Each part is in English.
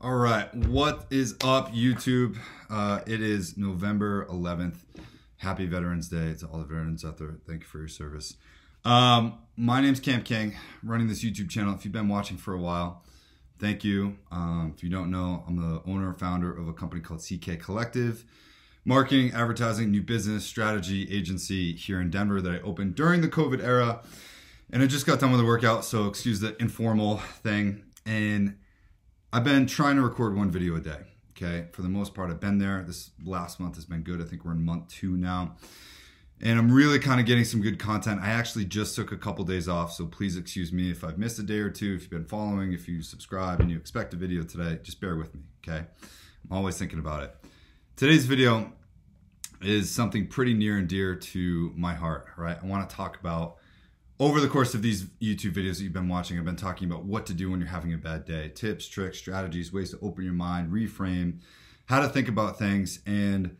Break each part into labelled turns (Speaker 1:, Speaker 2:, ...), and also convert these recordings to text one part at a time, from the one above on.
Speaker 1: All right, what is up, YouTube? Uh, it is November 11th. Happy Veterans Day to all the veterans out there. Thank you for your service. Um, my name's Cam King, running this YouTube channel. If you've been watching for a while, thank you. Um, if you don't know, I'm the owner and founder of a company called CK Collective, marketing, advertising, new business strategy agency here in Denver that I opened during the COVID era. And I just got done with a workout, so excuse the informal thing. And I've been trying to record one video a day. Okay. For the most part, I've been there. This last month has been good. I think we're in month two now. And I'm really kind of getting some good content. I actually just took a couple days off, so please excuse me if I've missed a day or two. If you've been following, if you subscribe and you expect a video today, just bear with me, okay? I'm always thinking about it. Today's video is something pretty near and dear to my heart, right? I want to talk about over the course of these YouTube videos that you've been watching, I've been talking about what to do when you're having a bad day tips, tricks, strategies, ways to open your mind, reframe, how to think about things. And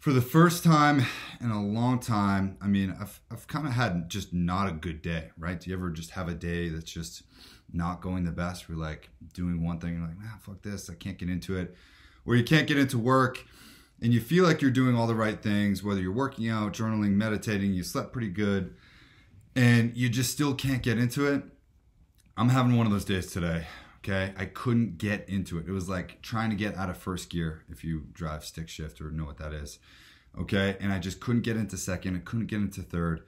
Speaker 1: for the first time in a long time, I mean, I've, I've kind of had just not a good day, right? Do you ever just have a day that's just not going the best? We're like doing one thing, you're like, man, fuck this, I can't get into it. Or you can't get into work and you feel like you're doing all the right things, whether you're working out, journaling, meditating, you slept pretty good and you just still can't get into it. I'm having one of those days today. Okay. I couldn't get into it. It was like trying to get out of first gear if you drive stick shift or know what that is. Okay. And I just couldn't get into second. I couldn't get into third.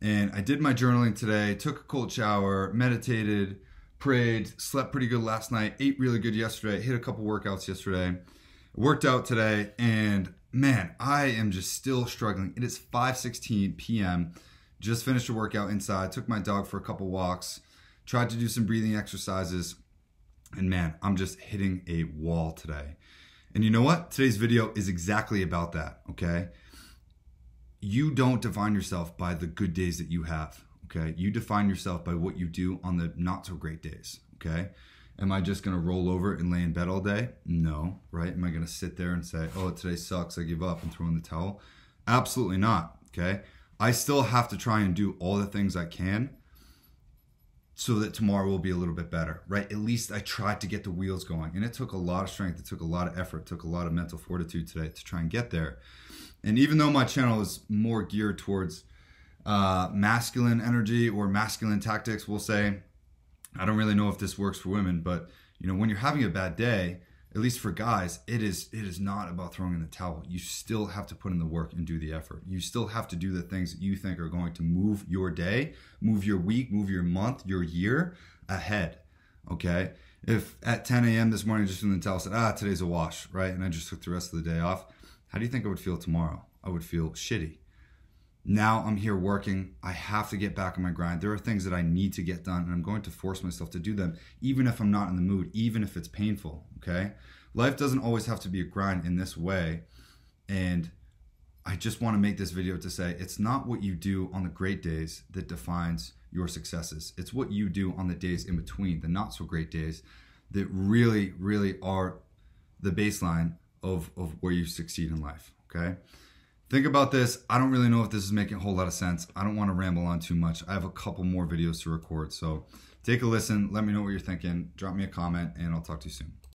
Speaker 1: And I did my journaling today, took a cold shower, meditated, prayed, slept pretty good last night, ate really good yesterday, hit a couple workouts yesterday, worked out today, and man, I am just still struggling. It is 5:16 p.m. Just finished a workout inside, took my dog for a couple walks, tried to do some breathing exercises, and man, I'm just hitting a wall today. And you know what? Today's video is exactly about that, okay? You don't define yourself by the good days that you have, okay? You define yourself by what you do on the not so great days, okay? Am I just gonna roll over and lay in bed all day? No, right? Am I gonna sit there and say, oh, today sucks, I give up and throw in the towel? Absolutely not, okay? I still have to try and do all the things I can so that tomorrow will be a little bit better, right? At least I tried to get the wheels going. And it took a lot of strength, it took a lot of effort, it took a lot of mental fortitude today to try and get there. And even though my channel is more geared towards uh, masculine energy or masculine tactics, we'll say, I don't really know if this works for women, but you know, when you're having a bad day, at least for guys, it is it is not about throwing in the towel. You still have to put in the work and do the effort. You still have to do the things that you think are going to move your day, move your week, move your month, your year ahead. Okay. If at 10 a.m. this morning, just in the towel said, ah, today's a wash, right? And I just took the rest of the day off. How do you think I would feel tomorrow? I would feel shitty. Now I'm here working. I have to get back on my grind. There are things that I need to get done, and I'm going to force myself to do them, even if I'm not in the mood, even if it's painful. Okay. Life doesn't always have to be a grind in this way. And I just want to make this video to say it's not what you do on the great days that defines your successes. It's what you do on the days in between, the not so great days, that really, really are the baseline of, of where you succeed in life. Okay. Think about this. I don't really know if this is making a whole lot of sense. I don't want to ramble on too much. I have a couple more videos to record. So take a listen. Let me know what you're thinking. Drop me a comment and I'll talk to you soon.